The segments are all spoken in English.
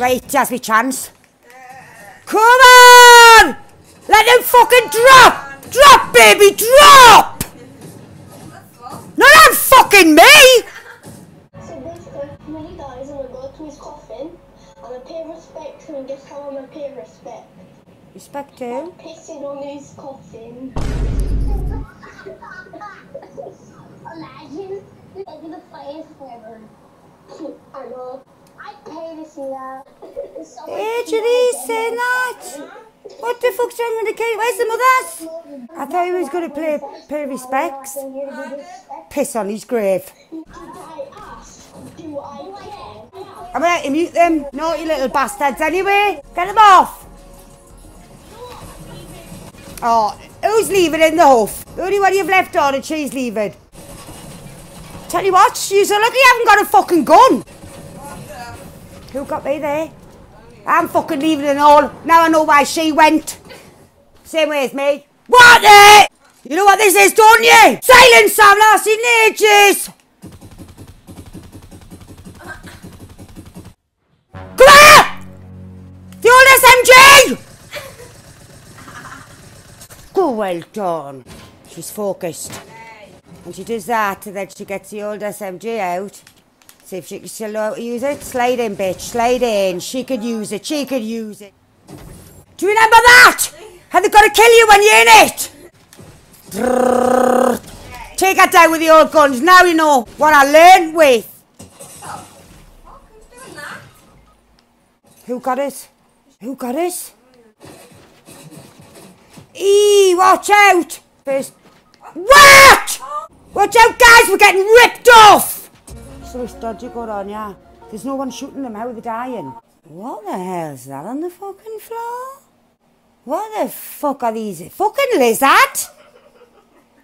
Right, that's my chance. Come on! Let them fucking drop! Drop, baby, drop! No, not fucking me! So basically, when he dies, I'm gonna go to his coffin and I pay respect to him. Guess how I'm gonna pay respect? Respect to. Pissing on his coffin. Imagine they're gonna play forever. I know. I pay to see that. It's so much Hey, Judy, saying that? What the fuck's wrong with the kid? Where's the mothers? I thought he was going to play pay respects. Piss on his grave. I'm going to mute them. Naughty little bastards anyway. Get them off. Oh, who's leaving in the hoof? The only one you've left on and she's leaving. Tell you what, so lucky you haven't got a fucking gun. Who got me there? I'm fucking leaving and all. Now I know why she went. Same way as me. What? You know what this is, don't you? Silence, I've not seen ages. Come on! The old SMG! Go well done. She's focused. And she does that, and then she gets the old SMG out. See if she can still use it. Slide in, bitch. Slide in. She could use it. She could use it. Do you remember that? How they got to kill you when you're in it? Take her down with the old guns. Now you know what I learned with. Who got it? Who got it? Eee, watch out! First. What? Watch out, guys, we're getting ripped off! So we it's dodgy going on, yeah. There's no one shooting them, how are they dying? What the hell's that on the fucking floor? What the fuck are these? Fucking lizard?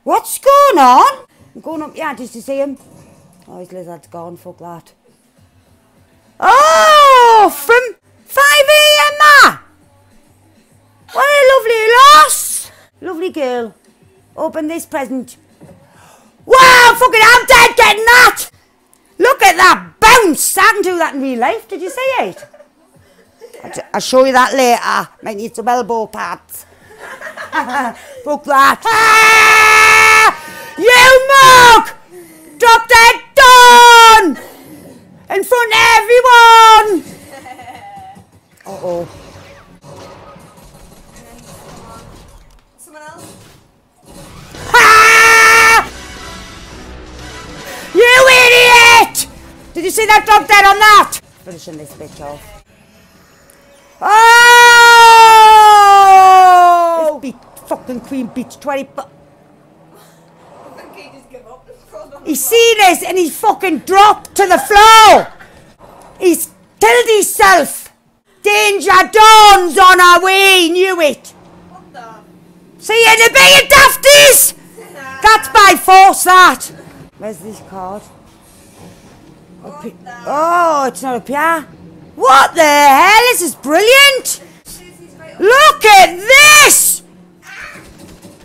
What's going on? I'm going up, yeah, just to see him. Oh, his lizard's gone, fuck that. Oh, from 5 a.m. ma! What a lovely loss! Lovely girl. Open this present. Wow, fucking I'm dead getting that! Look at that bounce! I can do that in real life. Did you see it? I'll show you that later. Might need some elbow pads. Fuck that. Ah! You mug! See that drop dead on that? Finishing this bitch off. Oh! This beat, fucking queen beats 20 I think he just give up. Crawled on this and he fucking dropped to the floor. He's killed himself. Danger dawns on our way. Knew it. What the? See you in the big dafties. That's by force, that. Where's this card? Oh, it's not a PR. What the hell? Is this is brilliant. Susie's right up. Look at this.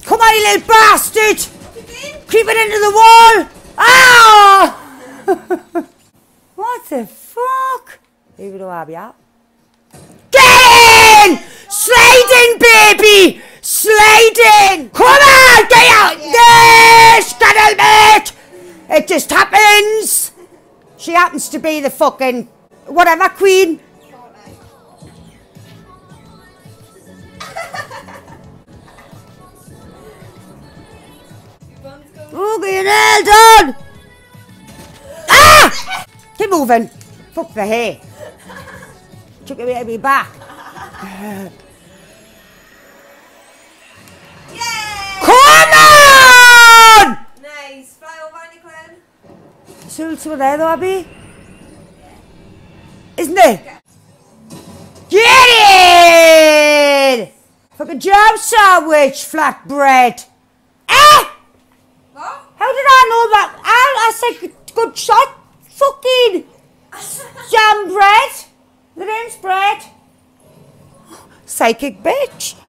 Come on, you little bastard. What you doing? Creeping into the wall! Ah! what the fuck? Who do I be at? Get in! Slide in, baby! Slide in! Come on, get out! Yes! Get out, mate! It just happens! She happens to be the fucking whatever queen. Oh, get nailed on! Ah! Keep moving. Fuck the hair. Took it out of me back. Some there though, Abby. Isn't there? Get in! Fucking job sandwich, flatbread. Ah! What? How did I know that? I, I said good- good shot. Fucking jam bread. The name's bread. Psychic bitch.